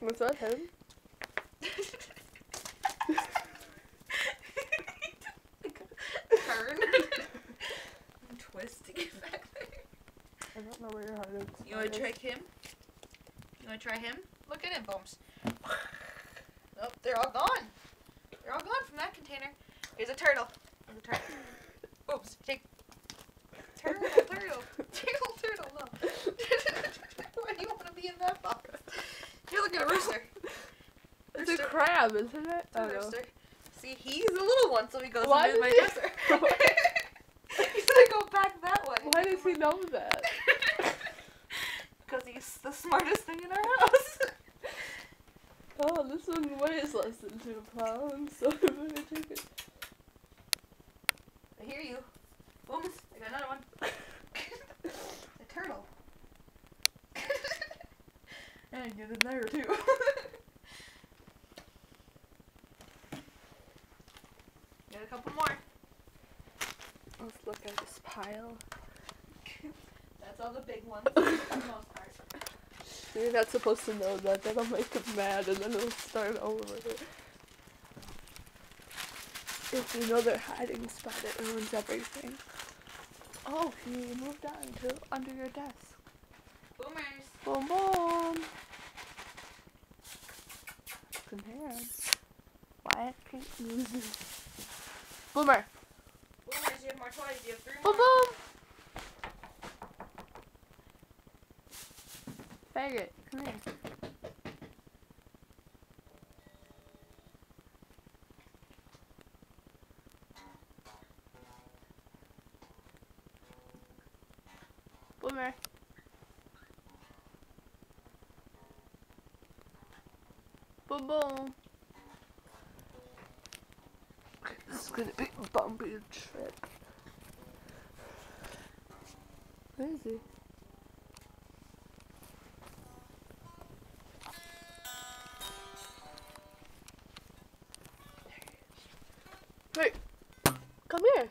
Was that him? Turn. Twist to get back there. I don't know where your hiding spot You wanna is. try him? You wanna try him? Look at him, Booms. Nope, they're all gone. They're all gone from that container. Here's a turtle. Here's a turtle. Booms, take. Turtle, turtle. Turtle, turtle, no. Why do you want to be in that box? Here, look at a rooster. It's a crab, isn't it? It's don't know. See, he's a little one, so he goes Why into my he- dresser. he's gonna go back that way. Why does he know that? Because he's the smartest thing in our house. Oh, this one weighs less than two pounds, so I'm gonna take it. I hear you. Booms, I got another one. a turtle. and get in there Got a couple more. Let's look at this pile. That's all the big ones for the most part. You're not supposed to know that. That'll make him mad, and then it'll start over. If you know their hiding spot, it ruins everything. Oh, he moved on to under your desk. Boomers. Boom, boom. Hand. Why can't use Boomer. Boomers, you have more toys. You have three Boom, more. boom. Faggot, come here. Boomer. Boom, boom. This is gonna be a bumpy trip. Where is he? Wait, come here.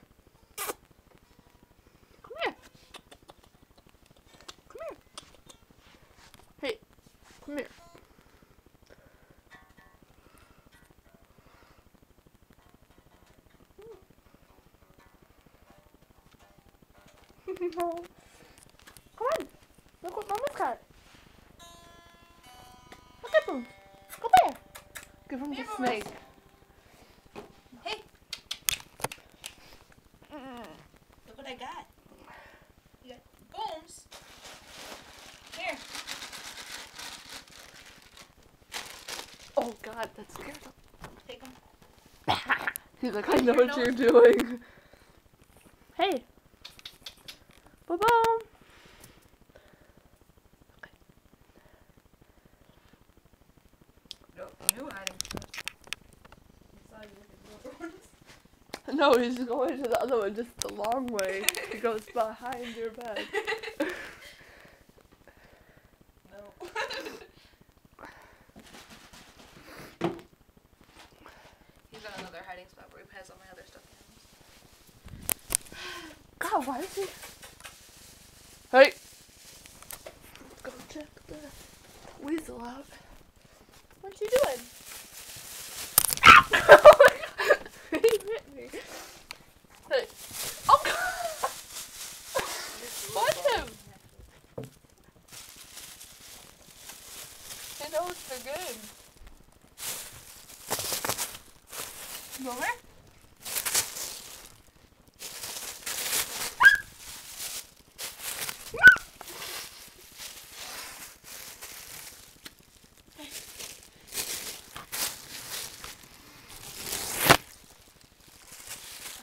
No. Come on. Look what Mama's got. Look at them. Come here. Give him Here, the Mama. snake. Hey, look what I got. You got booms. Here. Oh God, that scared him. Take them. He's like, I know what you're doing. Hey. Boom boom. No, new hiding spot. I saw you with the other ones. No, he's going to the other one, just the long way. He goes behind your bed. No. He's got another hiding spot where he has all my other stuff. God, why is he? Hey. Go check the weasel out. What you doing? oh my he hit me. Hey. Oh God. Him. He knows the game.